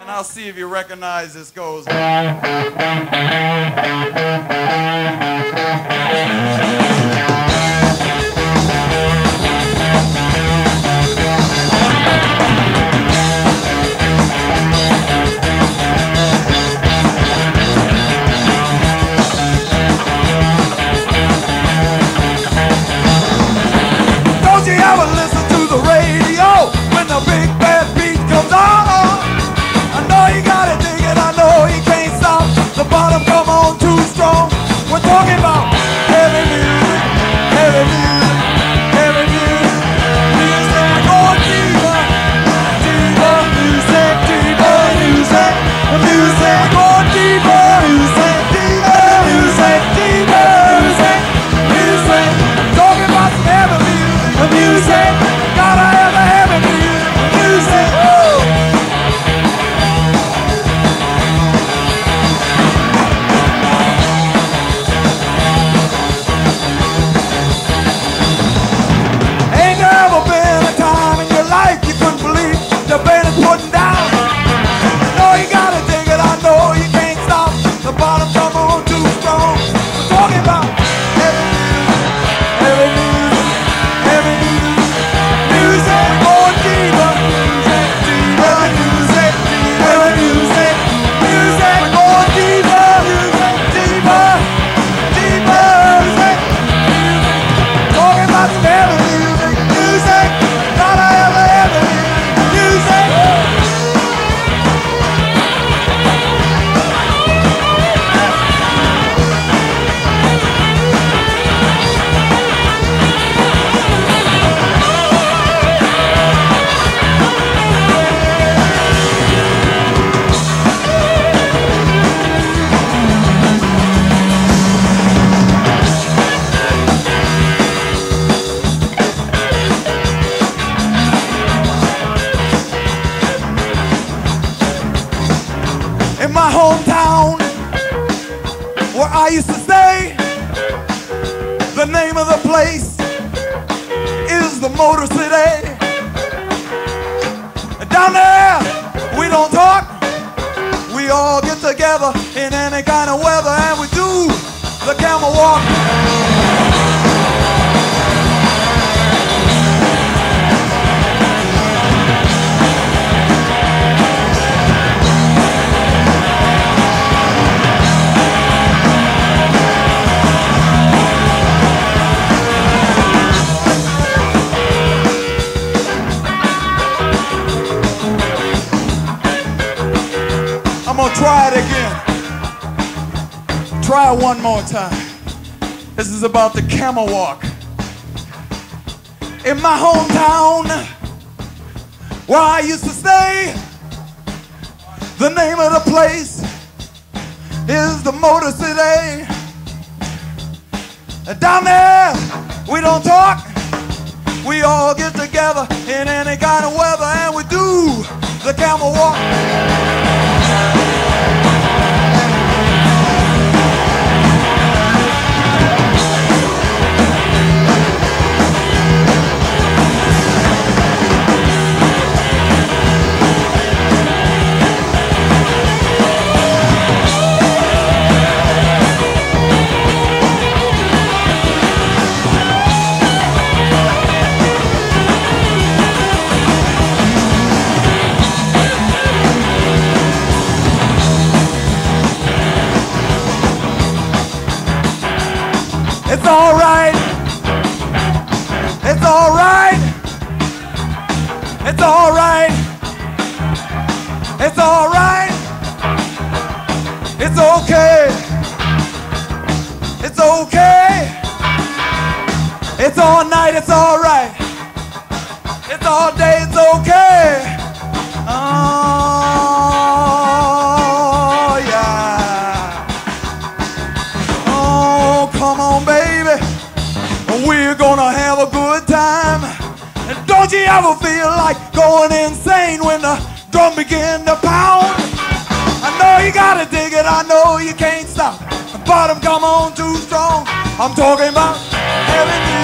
and I'll see if you recognize this goes. Bottom Motor City. Down there, we don't talk. We all get together in any kind of weather and we do the camel walk. Try it again. Try one more time. This is about the camel walk. In my hometown, where I used to stay, the name of the place is the Motor City. Down there, we don't talk. We all get together in any kind of weather and we do the camel walk. Alright. It's alright. It's alright. It's alright. It's okay. It's okay. It's all night. It's alright. It's all day. It's okay. Oh, ever feel like going insane when the drum begin to pound? I know you gotta dig it, I know you can't stop. The bottom come on too strong. I'm talking about heavy